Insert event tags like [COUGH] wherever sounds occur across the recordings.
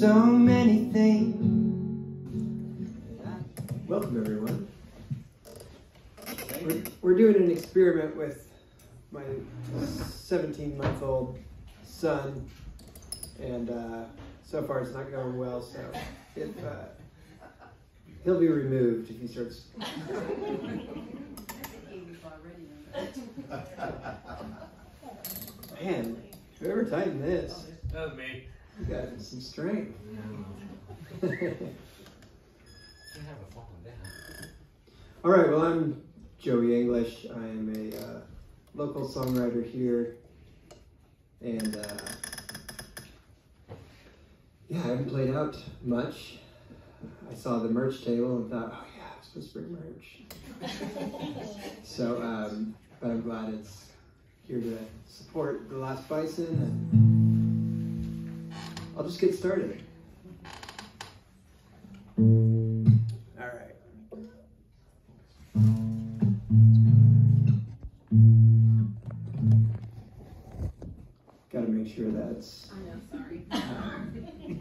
so many things. Welcome, everyone. We're, we're doing an experiment with my 17 month old son, and uh, so far it's not going well. So if uh, he'll be removed if he starts. [LAUGHS] Man, whoever tightened this, That was me. You got some strength. [LAUGHS] You haven't fallen down. All right, well, I'm Joey English. I am a uh, local songwriter here. And uh, yeah, I haven't played out much. I saw the merch table and thought, oh yeah, I'm supposed to bring merch. [LAUGHS] so, um, but I'm glad it's here to support the Last Bison. And I'll just get started. All right. Got to make sure that's I know, sorry. um, [LAUGHS]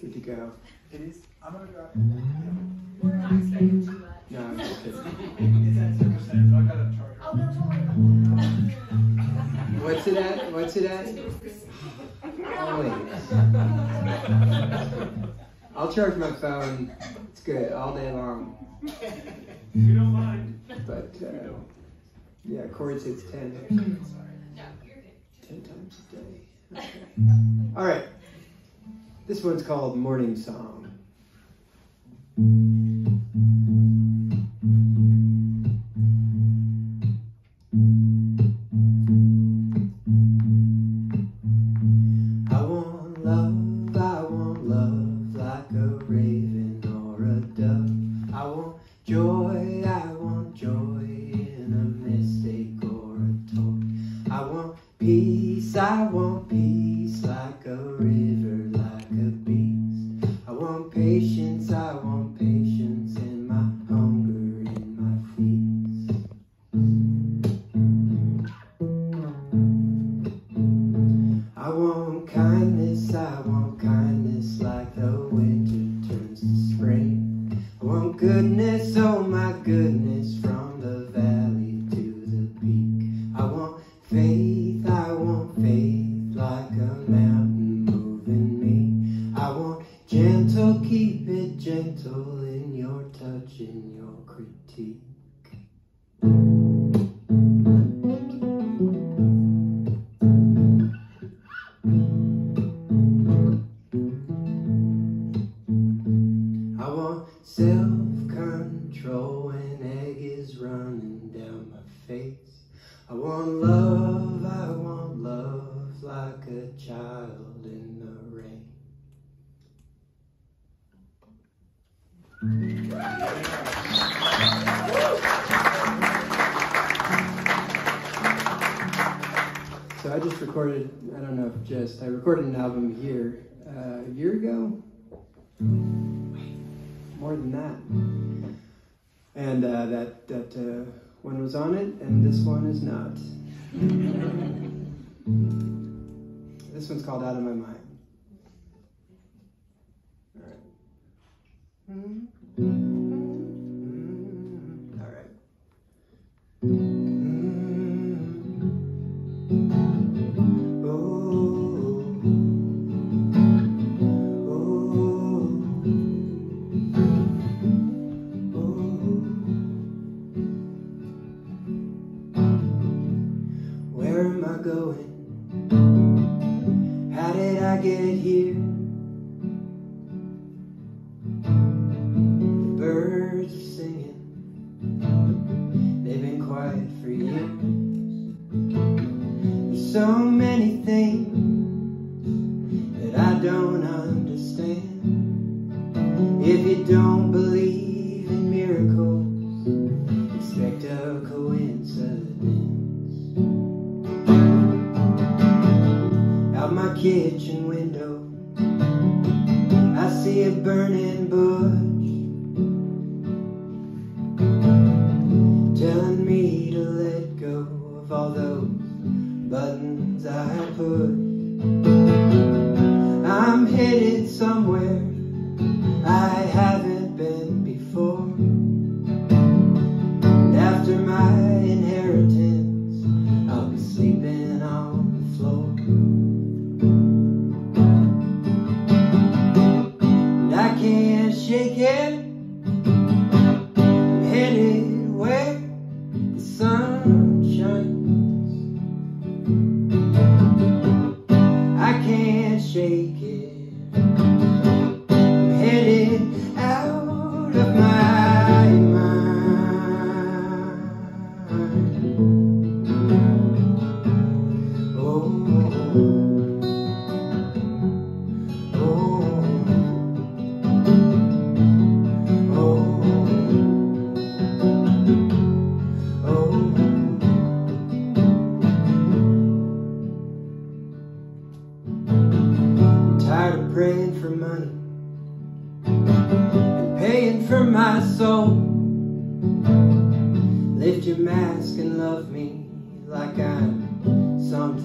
good to go. It is. I'm gonna go. We're not expecting too much. No, I'm just kidding. It's at zero percent, so I got a charger. Oh, no, don't worry about that. What's it at? What's it at? [LAUGHS] I'll charge my phone. It's good all day long. You don't mind. But uh, yeah, Corey says ten. No, you're good. Ten times a day. Okay. All right. This one's called Morning Song. Than that. And uh, that, that uh, one was on it, and this one is not. this one's called Out of My Mind. All right. All all those buttons I push.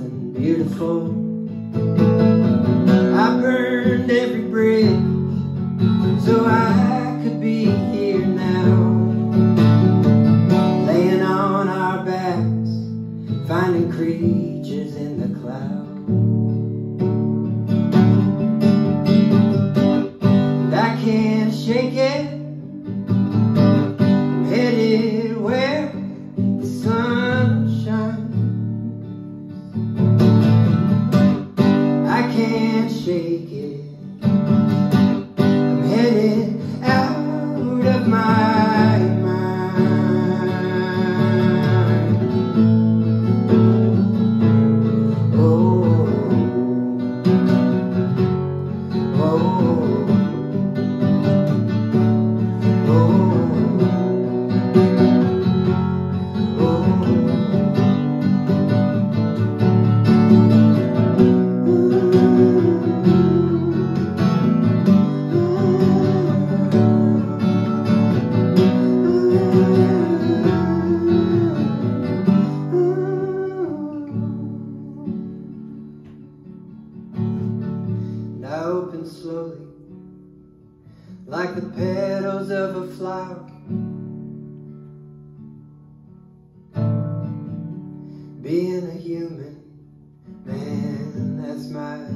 Something beautiful.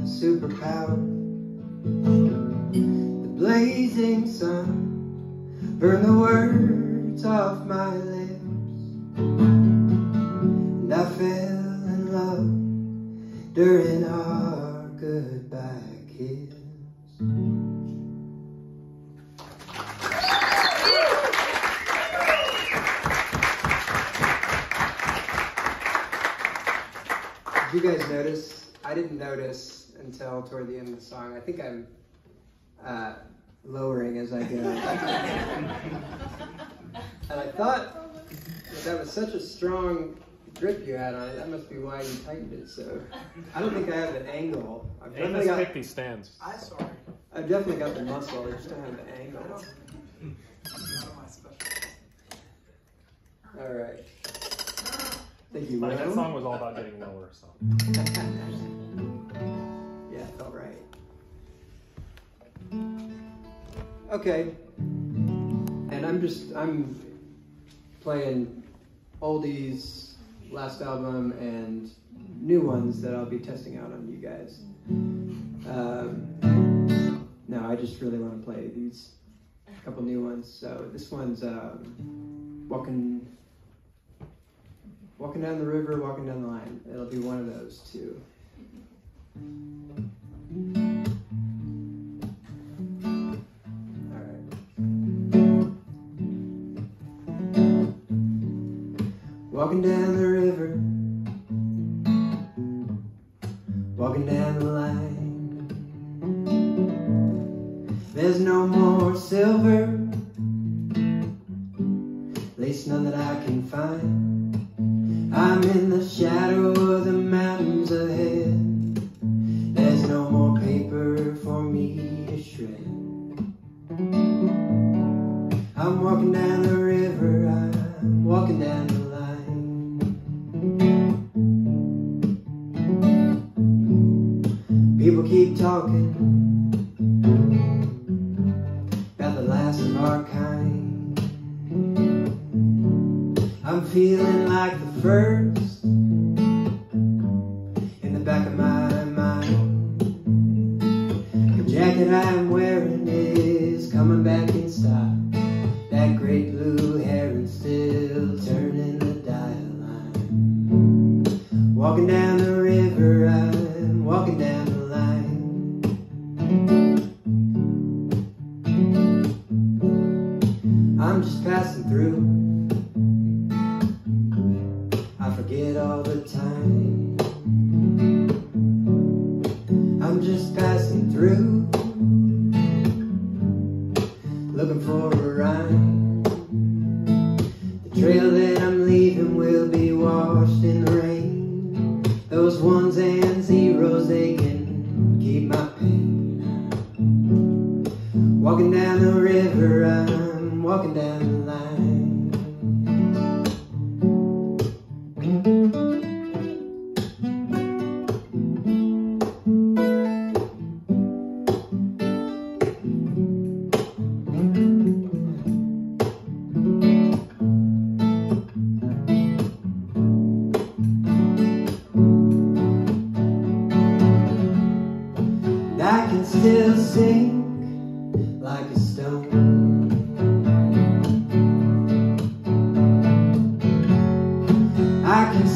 Superpower. The blazing sun burned the words off my lips, and I fell in love during our goodbye kiss. Did you guys notice? I didn't notice until toward the end of the song. I think I'm uh, lowering as I go. [LAUGHS] and I thought that, that was such a strong grip you had on it. That must be why you tightened it so. I don't think I have an angle. I've definitely Amos got, picked these stands. I'm sorry. I've definitely got the muscle. I just don't have the angle. Not my special. All right. Thank you, Like, that song was all about getting lower, so. [LAUGHS] Okay. And I'm just I'm playing oldies, last album, and new ones that I'll be testing out on you guys. Um, no, I just really want to play these couple new ones. So this one's um, walking. Walking down the river, walking down the line. It'll be one of those two. Walking down the river, walking down the line. There's no more silver, at least none that I can find. I'm in the shadow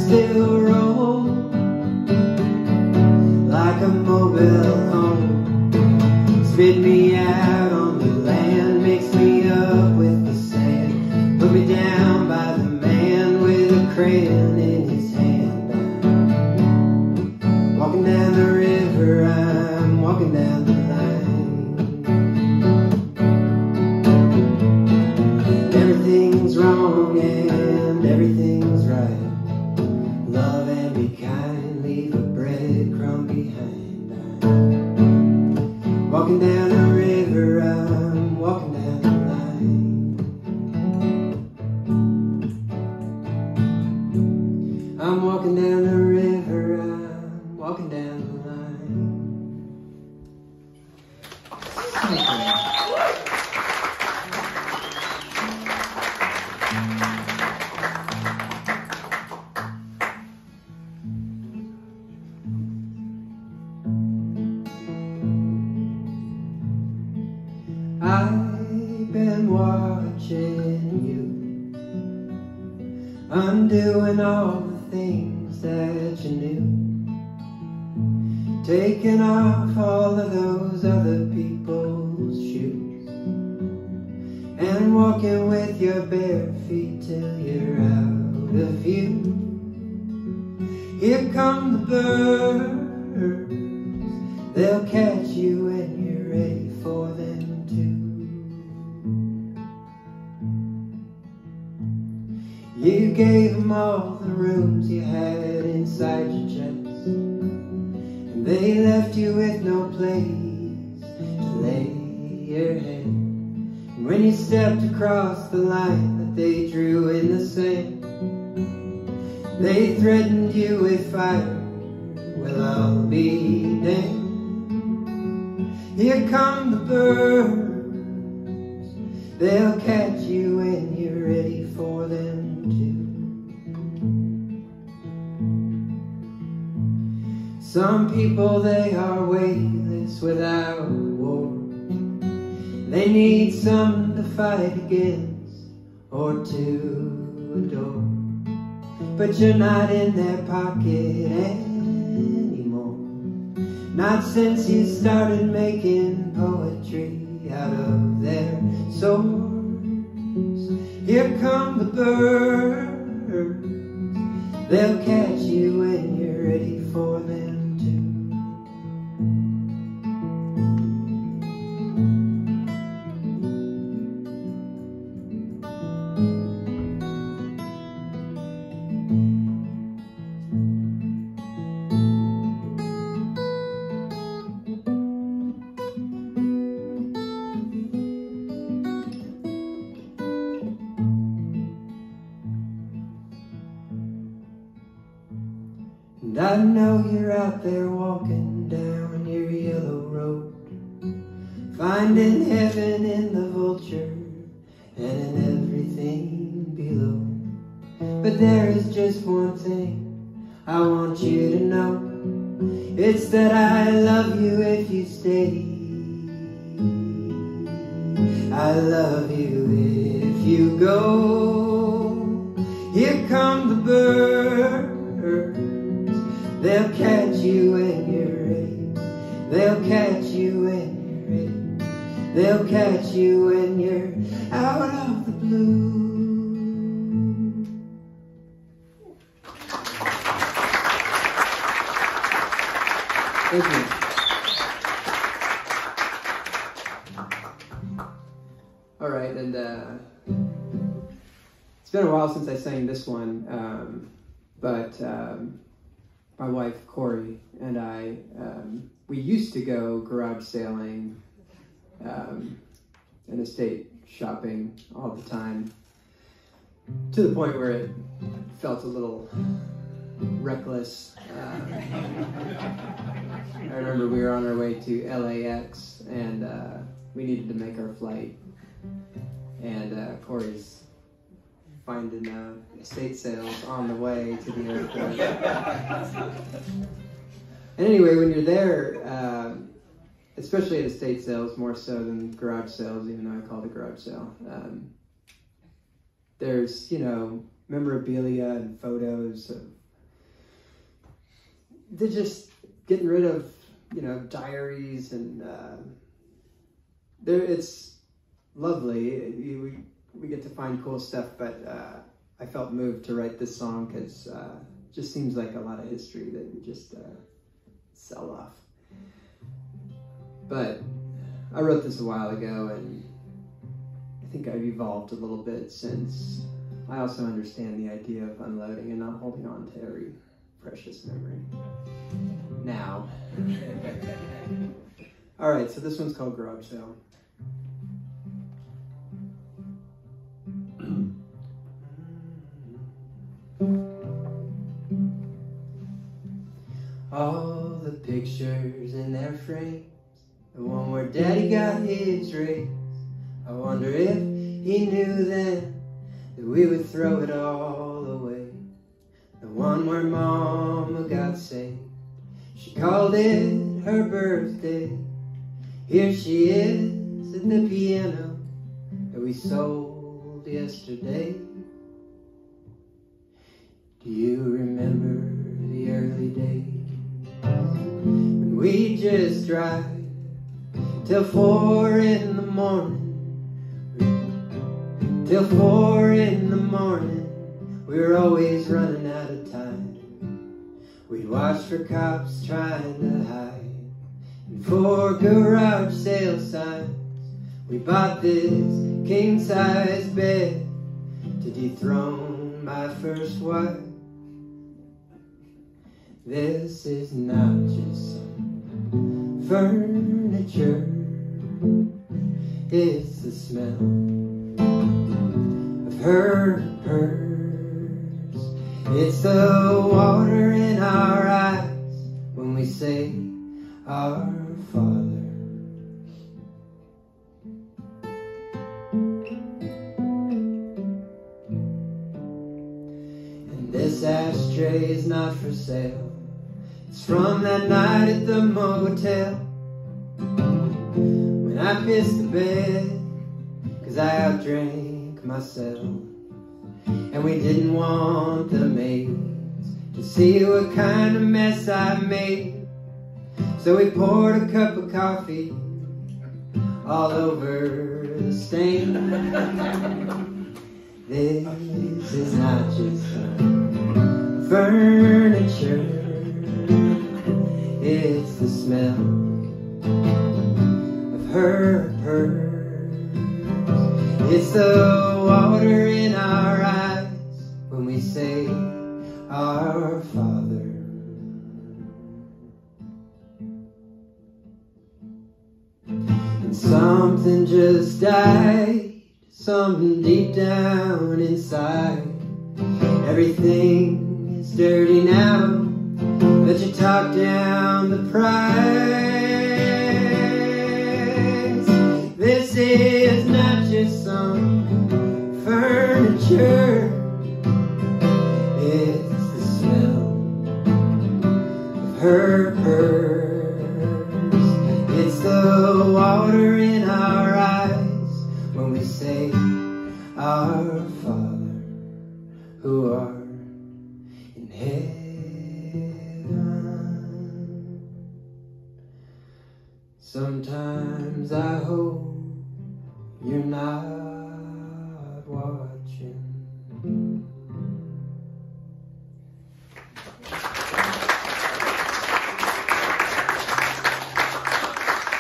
still When you stepped across the line that they drew in the sand They threatened you with fire. Well, I'll be damned. Here come the birds. They'll catch you when you're ready for them too. Some people, they are weightless without they need some to fight against or to adore. But you're not in their pocket anymore. Not since you started making poetry out of their souls. Here come the birds. They'll catch you when you're ready for them. there walking down your yellow road, finding heaven in the vulture and in everything below. But there is just one thing I want you to know. It's that I love catch you when you're ready. They'll catch you when you're ready. They'll catch you when you're out of the blue. Thank you. All right, and uh, it's been a while since I sang this one, um, but um, my wife Corey and I, um, we used to go garage sailing um, and estate shopping all the time, to the point where it felt a little reckless. Uh, I remember we were on our way to LAX and uh, we needed to make our flight. And uh, Corey's finding uh, estate sales on the way to the airport. and anyway, when you're there, uh, especially at estate sales, more so than garage sales, even though I call it a garage sale, um, there's, you know, memorabilia and photos of they're just getting rid of you know diaries and uh, there it's lovely we get to find cool stuff but uh, i felt moved to write this song because uh, it just seems like a lot of history that we just uh, sell off but i wrote this a while ago and i think i've evolved a little bit since i also understand the idea of unloading and not holding on to every precious memory now. [LAUGHS] All right, so this one's called Garage Sale. All the pictures in their frames, the one where Daddy got his raise. I wonder if he knew then that we would throw it all away. The one where Mama got saved. She called it her birthday. Here she is at the piano that we sold yesterday. Do you remember the early days when we just drive till four in the morning? Till four in the morning, we were always running out of time. We'd watch for cops trying to hide. And for garage sale signs, we bought this king-size bed to dethrone my first wife. This is not just some furniture, it's the smell of her purse. It's the water in our eyes when we say, Our Father. And this ashtray is not for sale. It's from that night at the motel when I pissed the bed cause I outdrank myself. And we didn't want the maids to see what kind of mess I made. So we poured a cup of coffee all over the stain. This is not just furniture, it's the smell of her purse. It's the water in our eyes when we say, Our Father. And something just died, something deep down inside. Everything is dirty now, that you talk down the price. This is not just some furniture. It's the smell of her purse. It's the water in our eyes when we say, Our Father, who art Sometimes I hope you're not watching.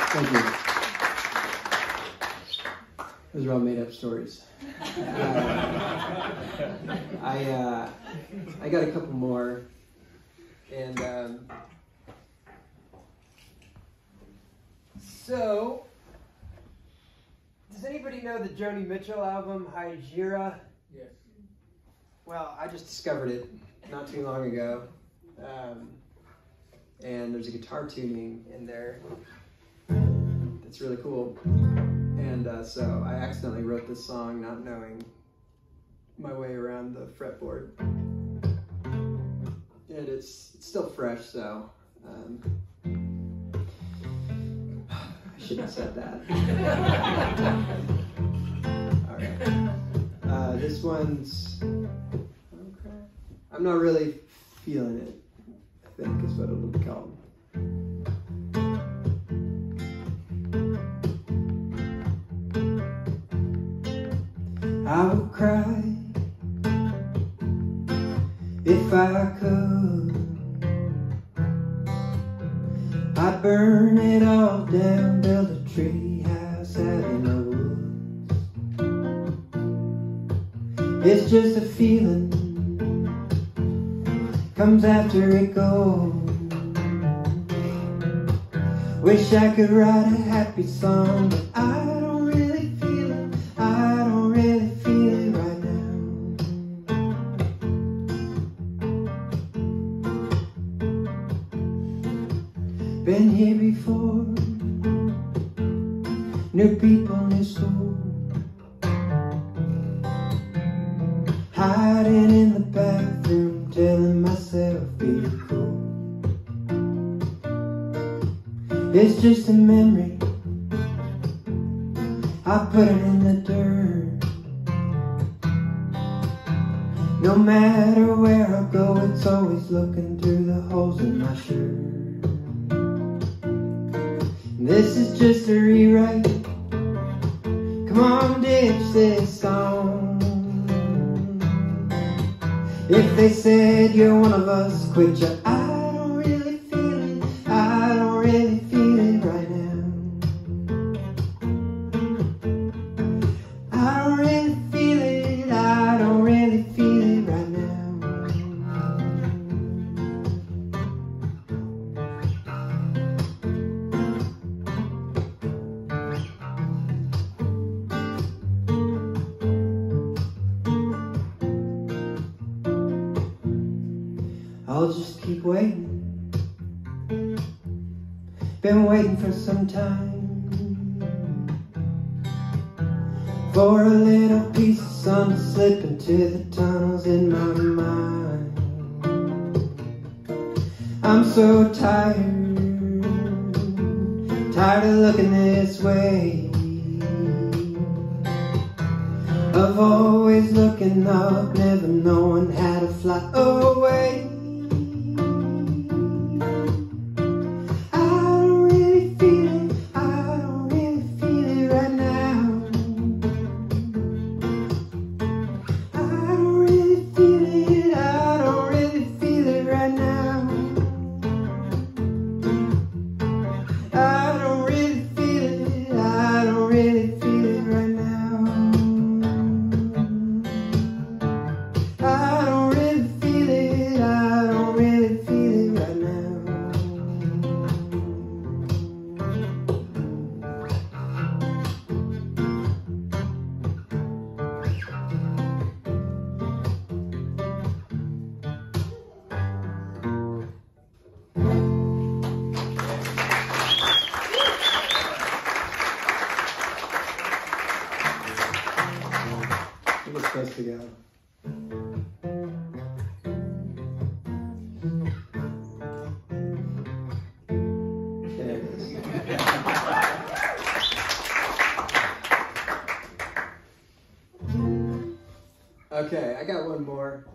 Thank you. Those are all made up stories. Uh, [LAUGHS] I uh, I got a couple more, and um, so does anybody know the Joni Mitchell album Hejira? Yes. Well, I just discovered it not too long ago, um, and there's a guitar tuning in there that's really cool. And uh, so I accidentally wrote this song not knowing my way around the fretboard. And it's, it's still fresh, so um, I shouldn't have said that. [LAUGHS] All right. Uh, this one's. I'm not really feeling it, I think is what it'll be called. I would cry if I could. I'd burn it all down, build a tree house out in the woods. It's just a feeling, comes after it goes. Wish I could write a happy song, but I I time for a little piece of sun to slip into the tunnels in my mind. I'm so tired, tired of looking this way. Of always looking up, never knowing how to fly away. Okay, I got one more.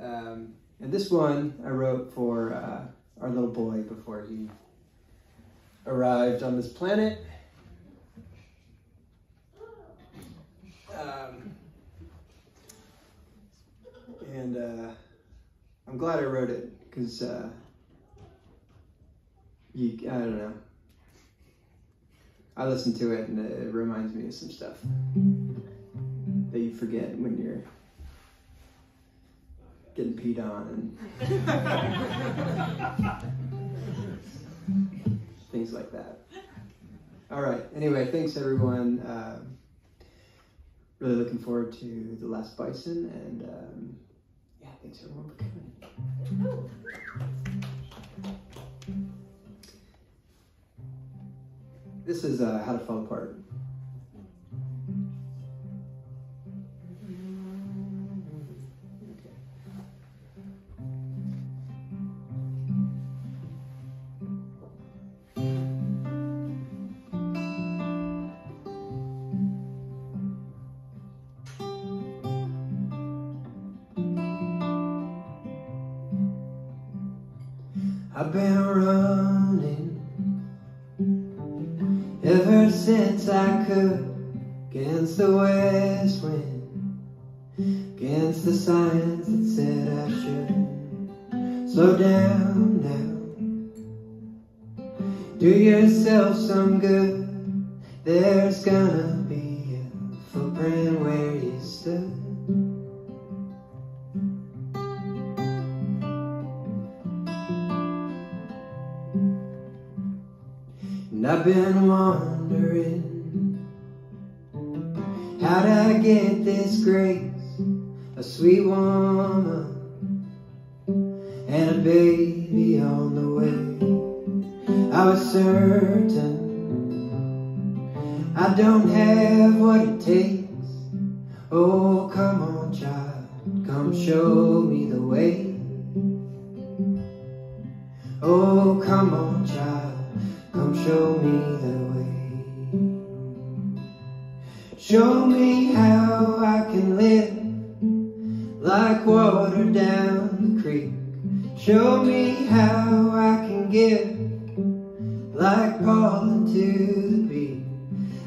Um, and this one I wrote for uh, our little boy before he arrived on this planet. And uh, I'm glad I wrote it because uh, you, I don't know. I listen to it and it reminds me of some stuff that you forget when you're getting peed on and [LAUGHS] things like that. All right. Anyway, thanks everyone. Um, really looking forward to the last bison, and um, for. This is uh, how to fall apart. I against the west wind, against the signs that said I should slow down now. Do yourself some good. There's gonna be a footprint where you stood. And I've been wondering How'd I get this grace? A sweet woman And a baby on the way. I was certain I don't have what it takes. Oh, come on, child Come show me the way. Oh, come on, child Come show me Show me how I can live like water down the creek. Show me how I can give like pollen to the bee.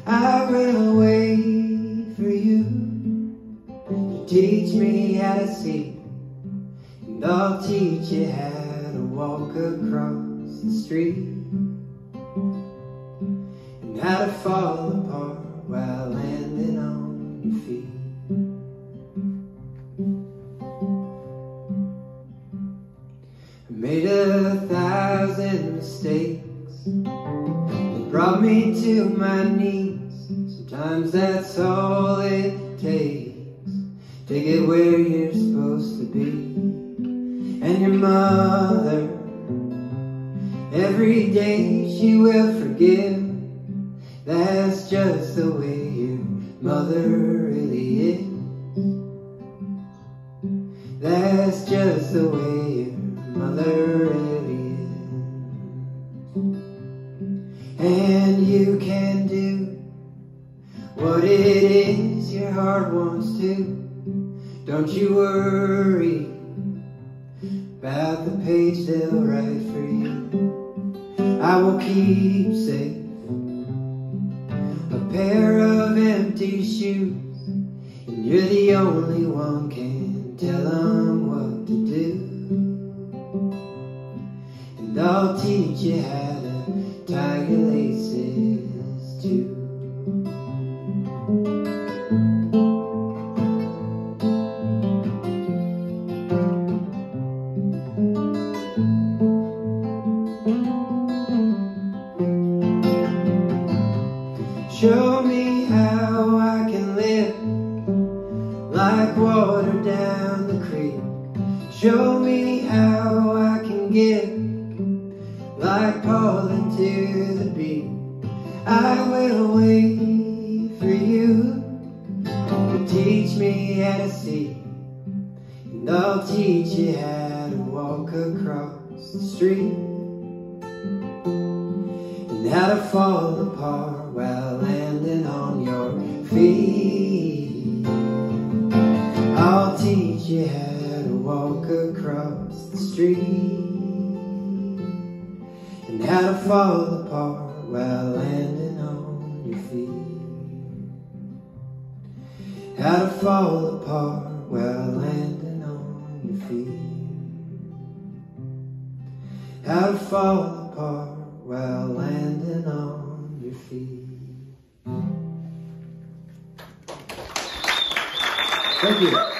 I will wait for you to teach me how to see, and I'll teach you how to walk across the street and how to fall apart while landing I made a thousand mistakes that brought me to my knees. Sometimes that's all it takes to get where you're supposed to be. And your mother Every day she will forgive. That's just the way mother really is. That's just the way your mother really is. And you can do what it is your heart wants to. Don't you worry about the page they'll write for you. I will keep safe a pair empty shoes, and you're the only one can tell them what to do. And I'll teach you how like pollen to the bee. I will wait for you to teach me how to see, and I'll teach you how to walk across the street, and how to fall apart while landing on your feet. I'll teach you how to walk across the street, and how to fall apart while landing on your feet. How to fall apart while landing on your feet. How to fall apart while landing on your feet. Thank you.